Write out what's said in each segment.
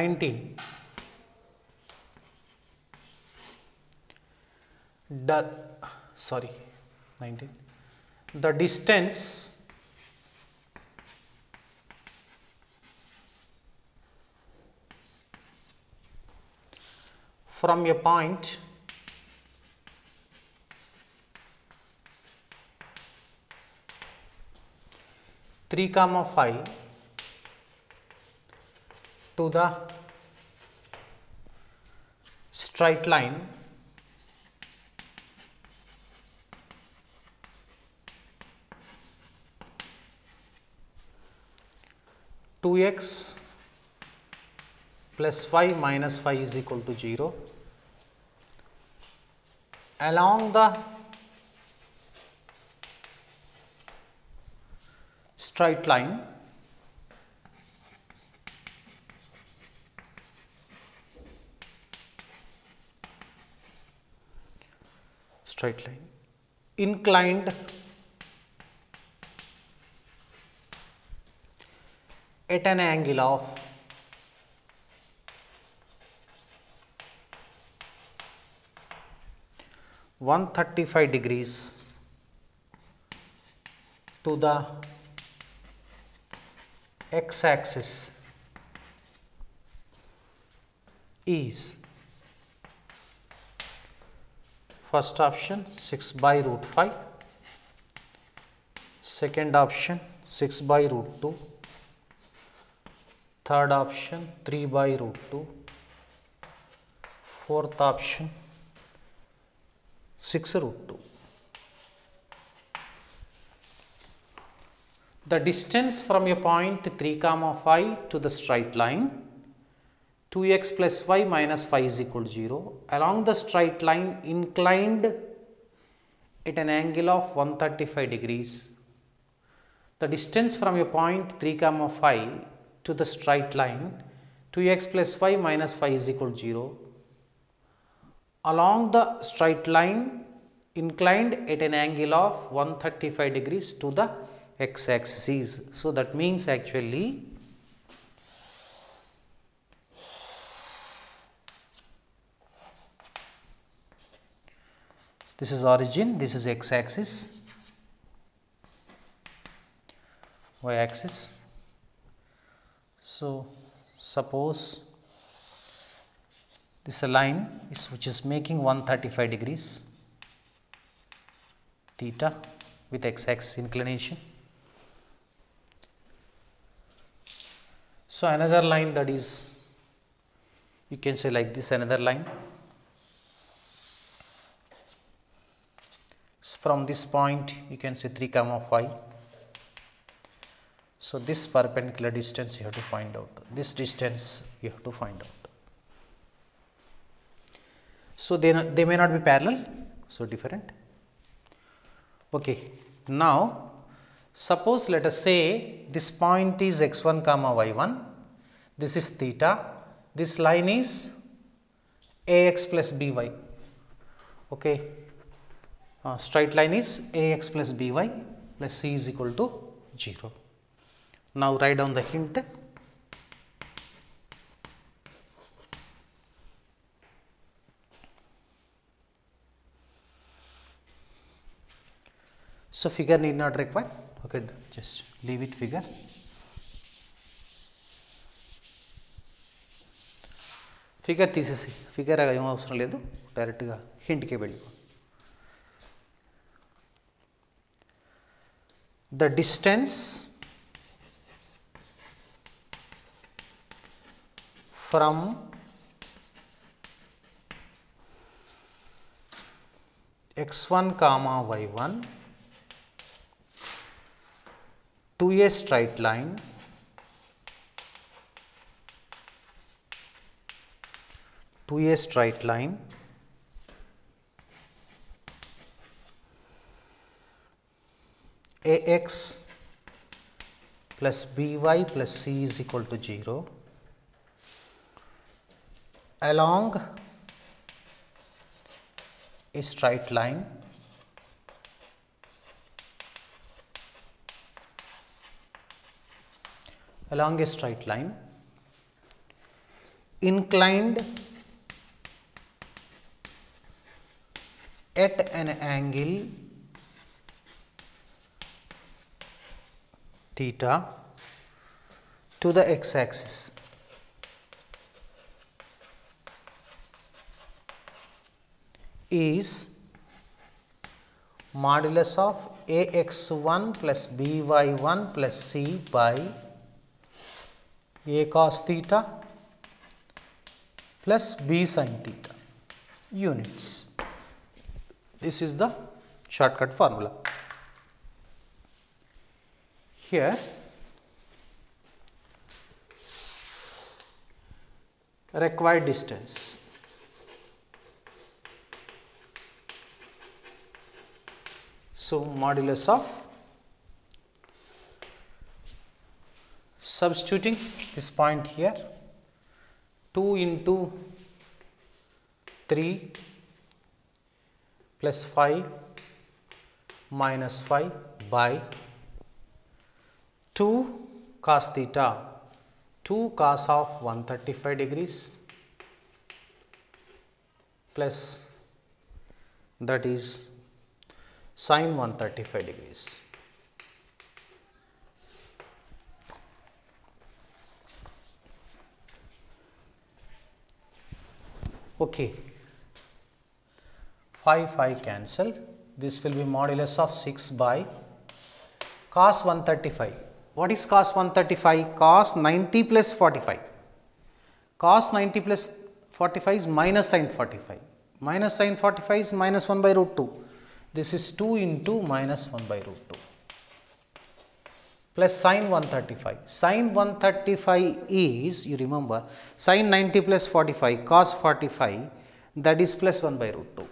19 the sorry 19 the distance from a point three comma five to the straight line. two x plus 5 minus 5 is equal to 0 along the straight line straight line. Inclined. At an angle of one thirty five degrees to the x axis is first option 6 by root 5 second option 6 by root 2 third option 3 by root 2 fourth option 6 root 2 the distance from a point 3 comma 5 to the straight line 2x plus y minus 5 is equal to 0 along the straight line inclined at an angle of 135 degrees. The distance from a point 3 comma 5 to the straight line 2x plus plus y minus 5 is equal to 0 along the straight line inclined at an angle of 135 degrees to the x axis. So, that means actually this is origin, this is x axis, y axis. So, suppose this is a line is which is making 135 degrees theta with x axis inclination. So, another line that is you can say like this another line so from this point you can say 3 comma 5. So, this perpendicular distance you have to find out this distance you have to find out. So, they, they may not be parallel, so different. Okay. Now, suppose let us say this point is x 1 comma y 1, this is theta, this line is ax plus by. Okay. Uh, straight line is ax plus by plus c is equal to 0. Now, write down the hint So, figure need not require, okay, just leave it figure. Figure తీసేసి figure ఏం అవసరం లేదు డైరెక్ట్గా హింట్కే వెళ్ళిపో the distance from x1 comma y1 to a straight line to a straight line ax plus by plus c is equal to 0 along a straight line. Along a straight line. Inclined at an angle theta to the x axis is modulus of ax1 plus by1 plus c by a cos theta plus b sin theta units. This is the shortcut formula. Here. Required distance. So, modulus of substituting this point here. 2 into 3 plus 5 minus 5 by 2 cos theta 2 cos of 135 degrees plus that is sine 135 degrees. Okay. 5 5 cancel. This will be modulus of 6 by cos 135. What is cos 135? Cos 90 plus 45. Cos 90 plus 45 is minus sine 45. Minus sine 45 is minus 1 by root 2. This is 2 into minus 1 by root 2 plus sine 135. Sine 135 is, you remember, sine 90 plus 45 cos 45 that is plus 1 by root 2.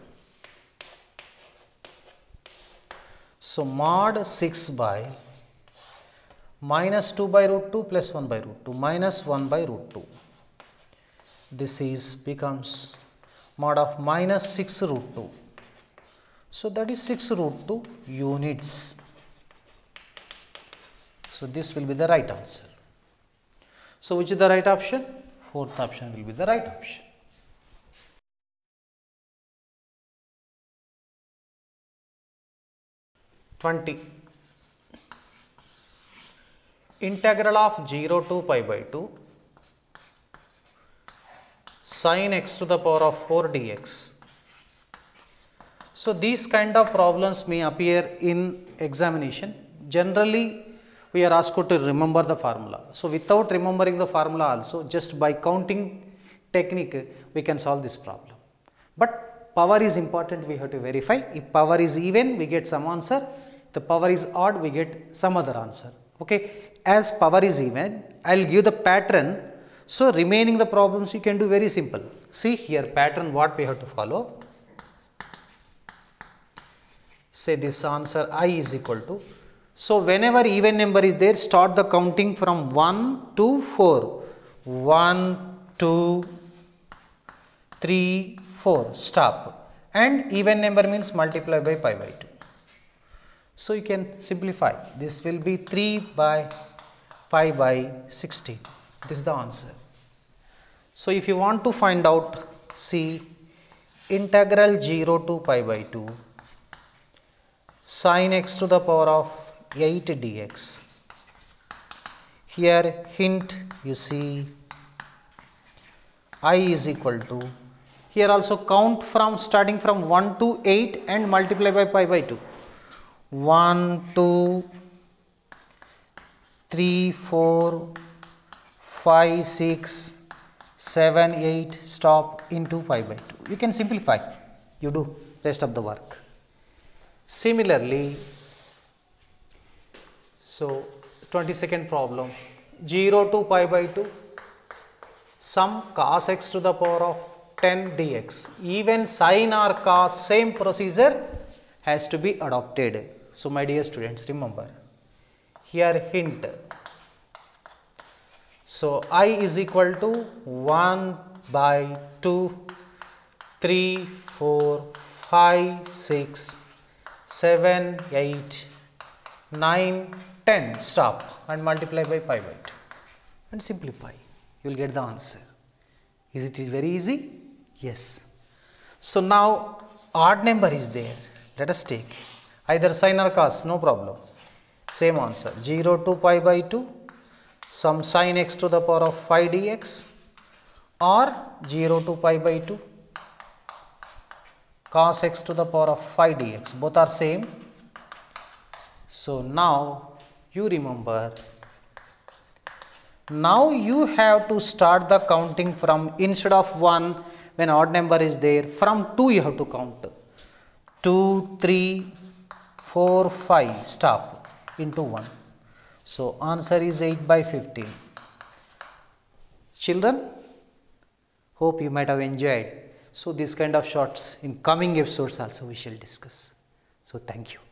So, mod 6 by minus 2 by root 2 plus 1 by root 2 minus 1 by root 2. This is becomes mod of minus 6 root 2. So, that is 6 root 2 units. So, this will be the right answer. So, which is the right option? Fourth option will be the right option. Twenty integral of 0 to pi by 2 sin x to the power of 4 dx. So, these kind of problems may appear in examination. Generally, we are asked to remember the formula. So, without remembering the formula also, just by counting technique, we can solve this problem. But power is important, we have to verify. If power is even, we get some answer. The power is odd, we get some other answer. Okay. As power is even, I will give the pattern. So, remaining the problems you can do very simple. See here pattern what we have to follow. Say this answer i is equal to. So, whenever even number is there, start the counting from 1 to 4. 1, 2, 3, 4, stop. And even number means multiply by pi by 2. So, you can simplify. This will be 3 by pi by 16. This is the answer. So, if you want to find out, see integral 0 to pi by 2 sin x to the power of 8 dx. Here hint you see i is equal to here also count from starting from 1 to 8 and multiply by pi by 2. 1, 2, 3, 4, 5, 6, 7, 8, stop into pi by 2. You can simplify, you do rest of the work. Similarly, so 22nd problem 0 to pi by 2 sum cos x to the power of 10 dx even sine or cos same procedure has to be adopted. So, my dear students remember here hint. So, i is equal to 1 by 2, 3, 4, 5, 6, 7, 8, 9, 10 stop and multiply by pi by 2 and simplify you will get the answer. Is it very easy? Yes. So now odd number is there. Let us take either sine or cos, no problem. Same answer 0 to pi by 2 some sine x to the power of 5 dx or 0 to pi by 2 cos x to the power of 5 dx both are same. So now you remember now you have to start the counting from instead of 1 when odd number is there from 2 you have to count 2 3 4 5 stop into 1 so answer is 8 by 15 children hope you might have enjoyed. So this kind of shots in coming episodes also we shall discuss. So thank you